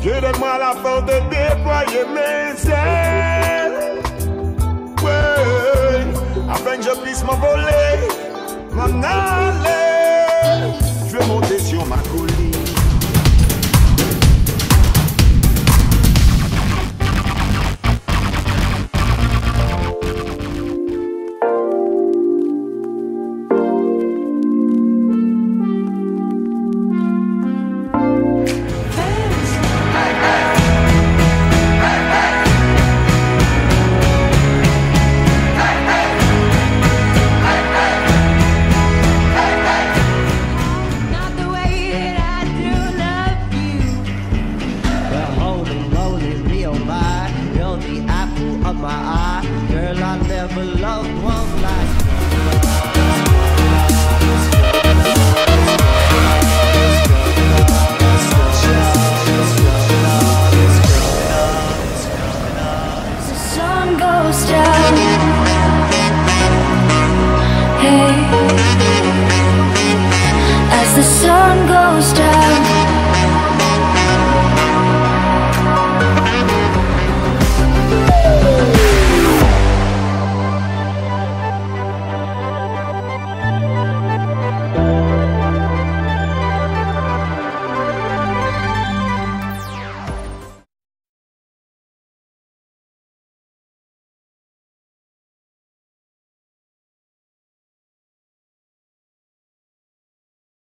Dieu donne-moi la force de déployer mes ailes. Ouais, afin que je puisse m'envoler, m'en aller. Je veux monter sur ma colline. My, eye. Girl, I never loved one like you.